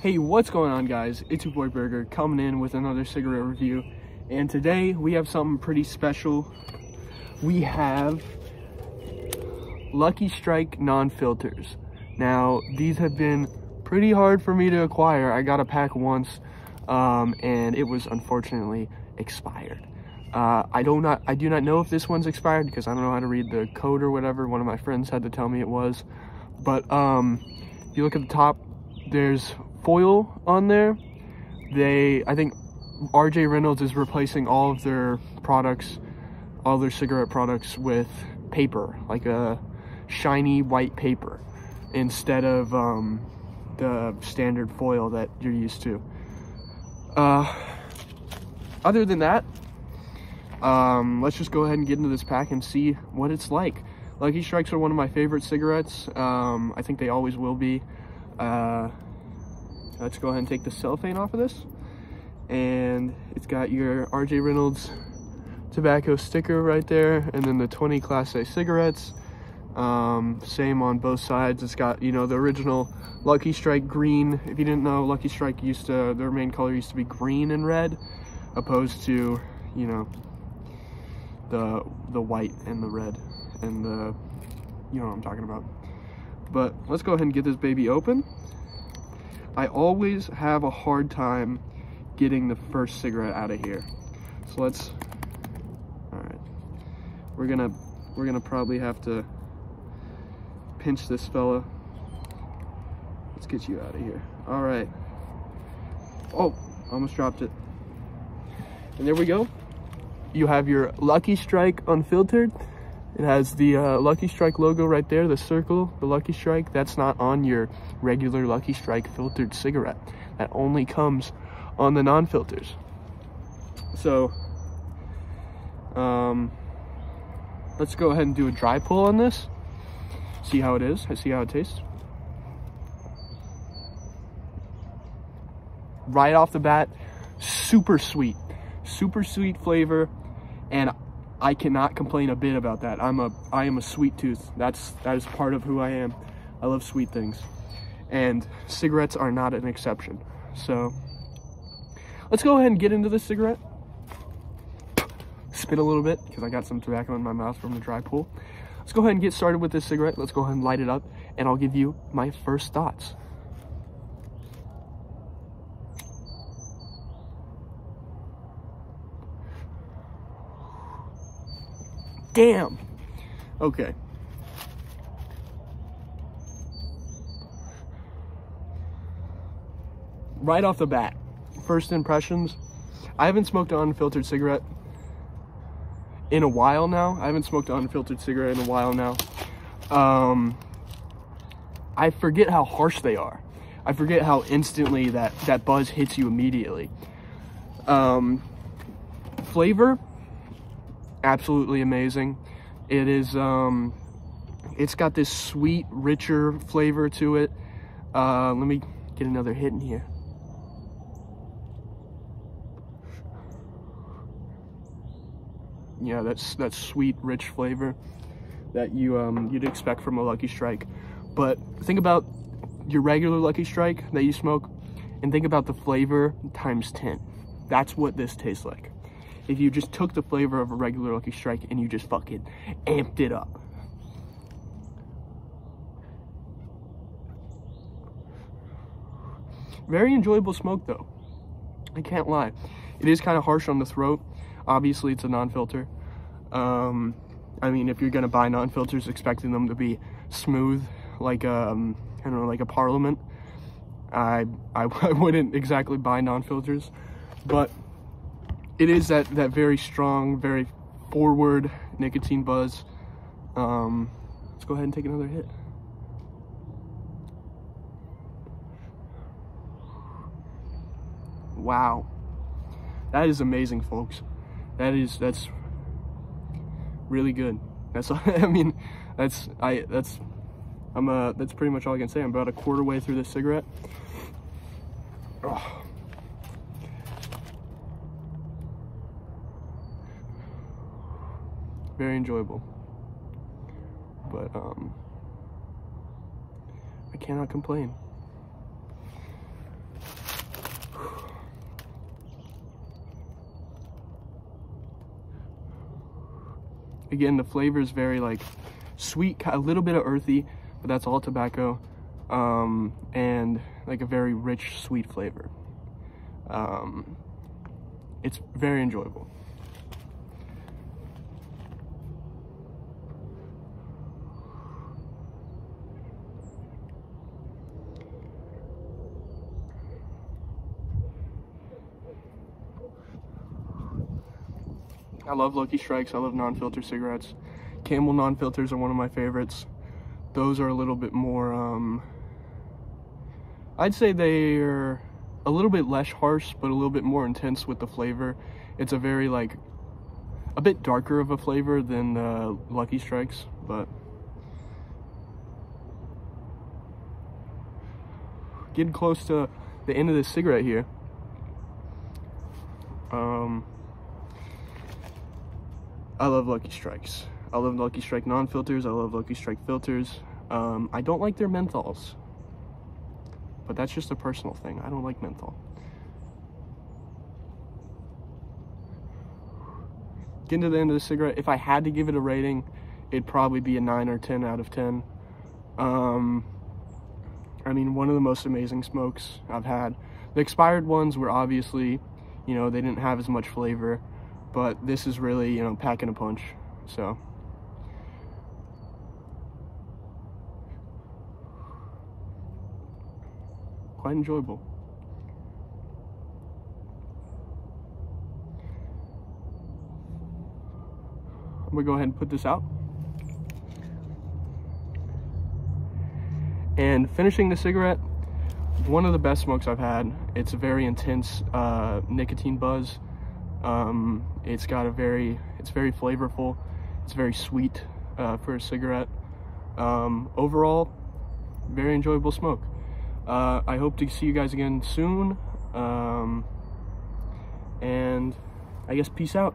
Hey, what's going on guys? It's your boy Burger coming in with another cigarette review. And today we have something pretty special. We have Lucky Strike non-filters. Now, these have been pretty hard for me to acquire. I got a pack once um, and it was unfortunately expired. Uh, I do not I do not know if this one's expired because I don't know how to read the code or whatever. One of my friends had to tell me it was. But um, if you look at the top, there's foil on there. They, I think RJ Reynolds is replacing all of their products, all their cigarette products with paper, like a shiny white paper, instead of um, the standard foil that you're used to. Uh, other than that, um, let's just go ahead and get into this pack and see what it's like. Lucky Strikes are one of my favorite cigarettes. Um, I think they always will be. Uh, let's go ahead and take the cellophane off of this. And it's got your RJ Reynolds tobacco sticker right there. And then the 20 Class A cigarettes. Um, same on both sides. It's got, you know, the original Lucky Strike green. If you didn't know, Lucky Strike used to, their main color used to be green and red. Opposed to, you know, the, the white and the red. And the, you know what I'm talking about. But let's go ahead and get this baby open. I always have a hard time getting the first cigarette out of here. So let's, all right. We're gonna, we're gonna probably have to pinch this fella. Let's get you out of here. All right. Oh, almost dropped it. And there we go. You have your Lucky Strike unfiltered. It has the uh, Lucky Strike logo right there, the circle, the Lucky Strike. That's not on your regular Lucky Strike filtered cigarette. That only comes on the non-filters. So, um, let's go ahead and do a dry pull on this. See how it is. I see how it tastes. Right off the bat, super sweet, super sweet flavor. And I cannot complain a bit about that. I'm a I am a sweet tooth. That's that is part of who I am. I love sweet things. And cigarettes are not an exception. So let's go ahead and get into this cigarette. Spit a little bit because I got some tobacco in my mouth from the dry pool. Let's go ahead and get started with this cigarette. Let's go ahead and light it up and I'll give you my first thoughts. Damn. Okay. Right off the bat, first impressions, I haven't smoked an unfiltered cigarette in a while now. I haven't smoked an unfiltered cigarette in a while now. Um, I forget how harsh they are. I forget how instantly that, that buzz hits you immediately. Um, flavor, absolutely amazing. It is, um, it's got this sweet, richer flavor to it. Uh, let me get another hit in here. Yeah, that's that sweet, rich flavor that you um, you'd expect from a Lucky Strike. But think about your regular Lucky Strike that you smoke, and think about the flavor times 10. That's what this tastes like if you just took the flavor of a regular Lucky Strike and you just fucking amped it up. Very enjoyable smoke though. I can't lie. It is kind of harsh on the throat. Obviously it's a non-filter. Um, I mean, if you're gonna buy non-filters expecting them to be smooth, like um, I don't know, like a Parliament, I, I, I wouldn't exactly buy non-filters, but it is that that very strong, very forward nicotine buzz. Um, let's go ahead and take another hit. Wow, that is amazing, folks. That is that's really good. That's I mean, that's I that's I'm uh that's pretty much all I can say. I'm about a quarter way through this cigarette. Oh. very enjoyable. But um, I cannot complain. Again, the flavor is very like sweet, a little bit of earthy, but that's all tobacco. Um, and like a very rich, sweet flavor. Um, it's very enjoyable. I love Lucky Strikes. I love non-filter cigarettes. Camel non-filters are one of my favorites. Those are a little bit more, um, I'd say they're a little bit less harsh, but a little bit more intense with the flavor. It's a very like, a bit darker of a flavor than Lucky Strikes, but getting close to the end of this cigarette here. Um, I love Lucky Strikes. I love Lucky Strike non-filters. I love Lucky Strike filters. Um, I don't like their menthols, but that's just a personal thing. I don't like menthol. Getting to the end of the cigarette, if I had to give it a rating, it'd probably be a 9 or 10 out of 10. Um, I mean, one of the most amazing smokes I've had. The expired ones were obviously, you know, they didn't have as much flavor but this is really, you know, packing a punch. So. Quite enjoyable. I'm gonna go ahead and put this out. And finishing the cigarette, one of the best smokes I've had. It's a very intense uh, nicotine buzz. Um, it's got a very, it's very flavorful. It's very sweet uh, for a cigarette. Um, overall, very enjoyable smoke. Uh, I hope to see you guys again soon. Um, and I guess peace out.